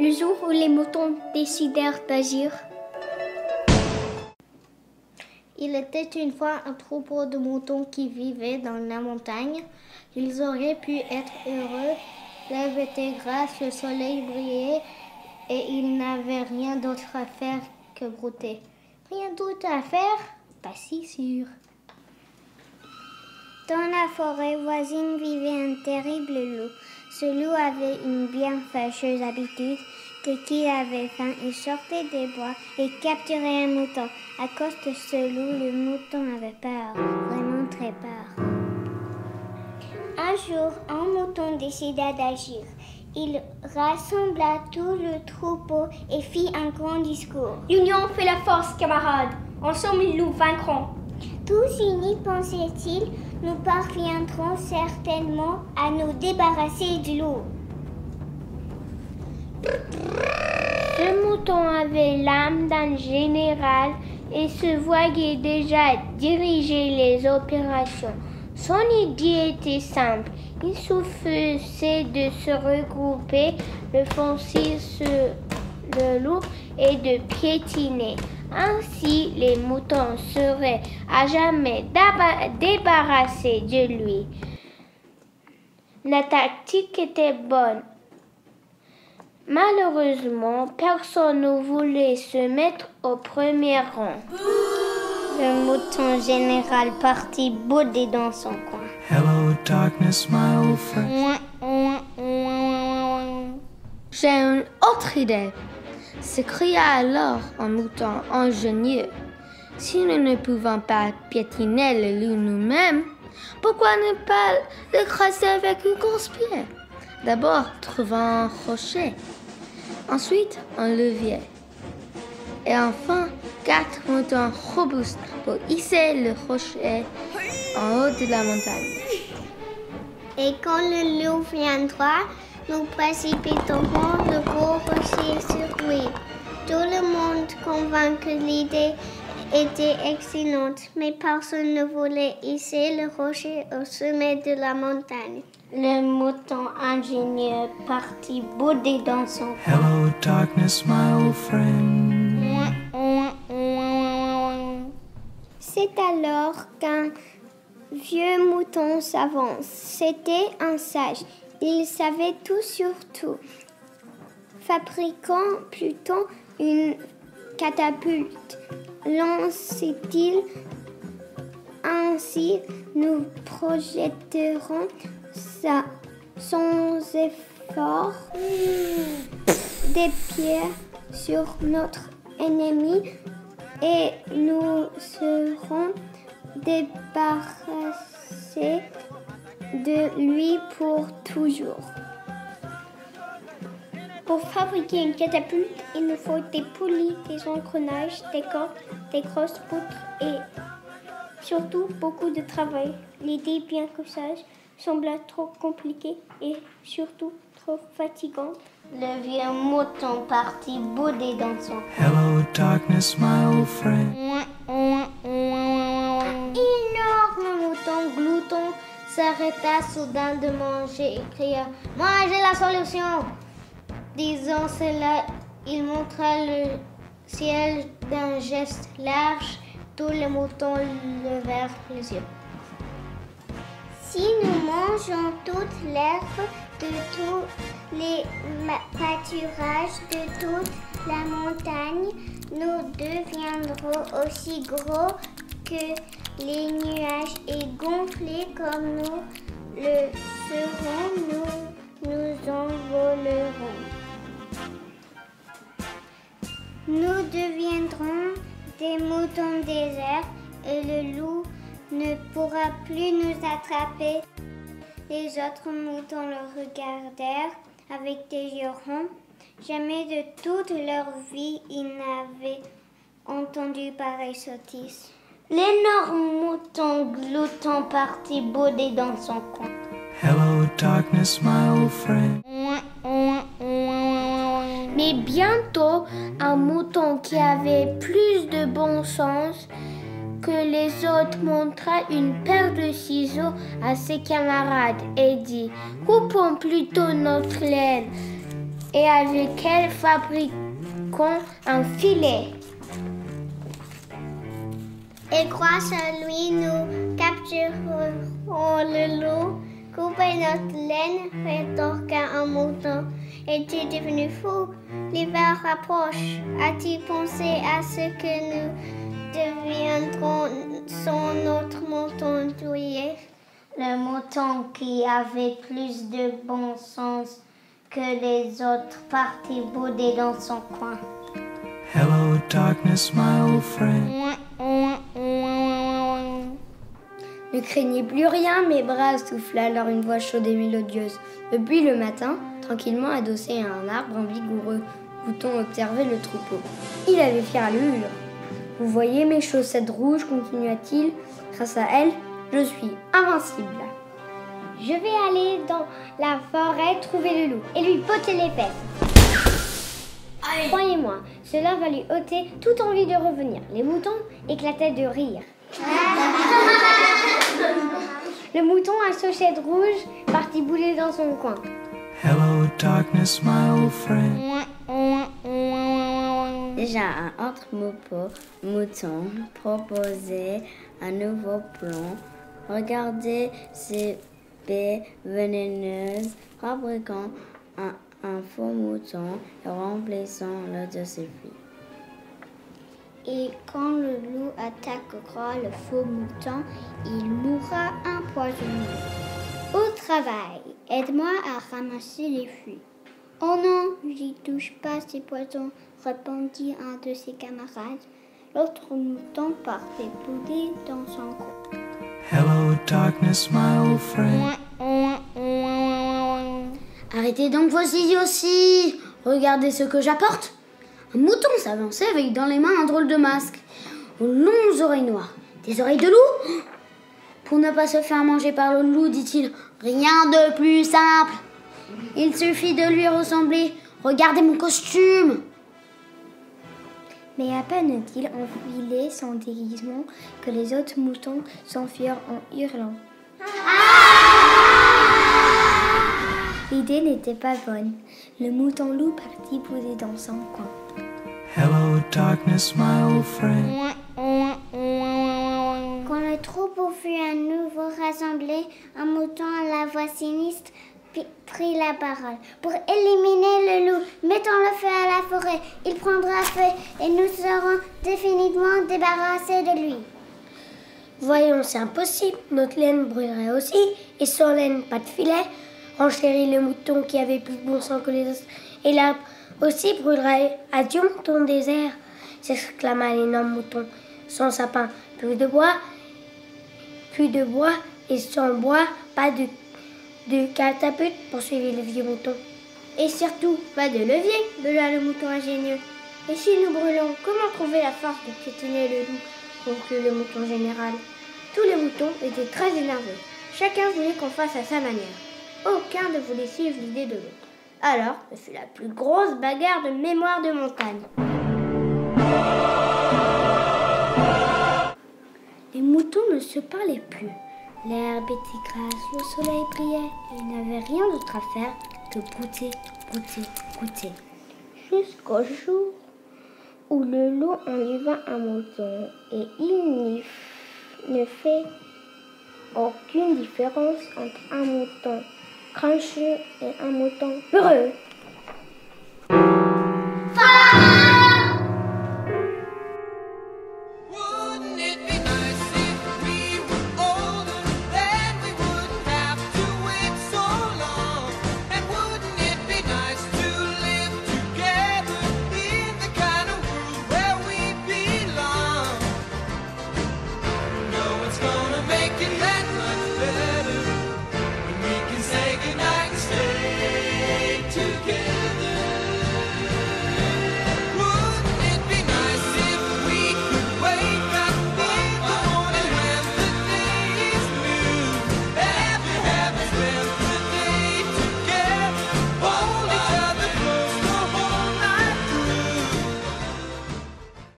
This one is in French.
Le jour où les moutons décidèrent d'agir. Il était une fois un troupeau de moutons qui vivaient dans la montagne. Ils auraient pu être heureux. L'herbe était grasse, le soleil brillait et ils n'avaient rien d'autre à faire que brouter. Rien d'autre à faire? Pas si sûr. Dans la forêt voisine vivait un terrible loup. Ce loup avait une bien fâcheuse habitude que qui avait faim, il sortait des bois et capturait un mouton. À cause de ce loup, le mouton avait peur, vraiment très peur. Un jour, un mouton décida d'agir. Il rassembla tout le troupeau et fit un grand discours. L'union fait la force, camarades. Ensemble, nous vaincrons. Tous unis, pensait-il, nous parviendrons certainement à nous débarrasser du loup. Ce mouton avait l'âme d'un général et se voyait déjà diriger les opérations. Son idée était simple. Il suffisait de se regrouper, de foncer sur le loup et de piétiner. Ainsi, les moutons seraient à jamais débarrassés de lui. La tactique était bonne. Malheureusement, personne ne voulait se mettre au premier rang. Le mouton général partit bouder dans son coin. Hello, darkness, my old friend. J'ai une autre idée s'écria alors un mouton ingénieux. Si nous ne pouvons pas piétiner le loup nous-mêmes, pourquoi ne pas l'écraser avec une grosse pierre? D'abord, trouvons un rocher, ensuite un levier, et enfin quatre moutons robustes pour hisser le rocher en haut de la montagne. Et quand le loup viendra, nous précipiterons le gros rocher sur lui. Tout le monde convainc que l'idée était excellente, mais personne ne voulait hisser le rocher au sommet de la montagne. Le mouton ingénieux partit bouder dans son Hello, darkness, my old friend. C'est alors qu'un vieux mouton s'avance. C'était un sage. Il savait tout sur tout. Fabriquant plutôt une catapulte, lançait-il ainsi nous projetterons ça sans effort des pierres sur notre ennemi et nous serons débarrassés de lui pour toujours. Pour fabriquer une catapulte, il nous faut des poulies, des engrenages, des cordes, des grosses poutres et surtout beaucoup de travail. L'idée, bien que sage, sembla trop compliquée et surtout trop fatigante. Le vieux mouton partit bouder dans son Hello, darkness, my old friend. Énorme mouton glouton s'arrêta soudain de manger et cria Moi j'ai la solution Disant cela, il montra le ciel d'un geste large. Tous les moutons levèrent les yeux. Si nous mangeons toute l'herbe de tous les pâturages de toute la montagne, nous deviendrons aussi gros que les nuages et gonflés comme nous le serons, nous nous envolerons. Nous deviendrons des moutons déserts et le loup ne pourra plus nous attraper. Les autres moutons le regardèrent avec des yeux ronds. Jamais de toute leur vie ils n'avaient entendu pareille sottise. L'énorme mouton glouton partit bauder dans son coin. Hello, darkness, my old friend. Mais bientôt, un mouton qui avait plus de bon sens que les autres montra une paire de ciseaux à ses camarades et dit Coupons plutôt notre laine. et avec elle fabriquons un filet. Et grâce à lui, nous capturerons le loup, couper notre laine, rétorquer un mouton. Es-tu devenu fou? L'hiver rapproche. As-tu pensé à ce que nous deviendrons sans notre mouton douillet? Le mouton qui avait plus de bon sens que les autres partit bouder dans son coin. Hello, darkness, my old friend. Ne craignez plus rien, mes bras, souffla alors une voix chaude et mélodieuse. Depuis le matin, tranquillement adossé à un arbre, un vigoureux mouton observait le troupeau. Il avait fière allure. Vous voyez mes chaussettes rouges, continua-t-il. Grâce à elles, je suis invincible. Je vais aller dans la forêt trouver le loup et lui botter les fesses. Croyez-moi, cela va lui ôter toute envie de revenir. Les moutons éclataient de rire. Le mouton à chaussette rouge partit bouler dans son coin. Hello, darkness, my old friend. Déjà un autre moupo- mouton proposait un nouveau plan. Regardez ces baies vénéneuses, fabriquant un, un faux mouton et remplissant le de ses filles. Et quand le loup attaquera le faux mouton, il mourra empoisonné. Au travail, aide-moi à ramasser les fruits. Oh non, j'y touche pas ces poisons, répondit un de ses camarades. L'autre mouton partait bouder dans son coin. Hello, darkness, my old friend. Arrêtez donc vos idioties Regardez ce que j'apporte Un mouton s'avançait avec dans les mains un drôle de masque, aux longues oreilles noires. Des oreilles de loup Pour ne pas se faire manger par le loup, dit-il, rien de plus simple. Il suffit de lui ressembler. Regardez mon costume Mais à peine a-t-il enfilé son déguisement que les autres moutons s'enfuirent en hurlant. L'idée n'était pas bonne. Le mouton loup partit bouder dans son coin. Hello, darkness, my old friend. Quand le troupeau fut à nouveau rassemblé, un mouton à la voix sinistre prit la parole. Pour éliminer le loup, mettons le feu à la forêt. Il prendra feu et nous serons définitivement débarrassés de lui. Voyons, c'est impossible. Notre laine brûlerait aussi. Et sans laine, pas de filet. Renchérit le mouton qui avait plus de bon sang que les autres. Et l'arbre aussi brûlerait. Adieu, mouton désert s'exclama l'énorme mouton. Sans sapin, plus de bois. Plus de bois. Et sans bois, pas de, de catapulte, poursuivit le vieux mouton. Et surtout, pas de levier, bela le mouton ingénieux. Et si nous brûlons, comment trouver la force de piétiner le loup conclut le mouton général. Tous les moutons étaient très énervés. Chacun voulait qu'on fasse à sa manière. Aucun ne voulait suivre l'idée de l'autre. Alors, ce fut la plus grosse bagarre de mémoire de montagne. Les moutons ne se parlaient plus. L'herbe était grasse, le soleil brillait, et ils n'avaient rien d'autre à faire que brouter, brouter, brouter. Jusqu'au jour où le loup enleva un mouton, et il ne fait aucune différence entre un mouton cracheux et un mouton peureux.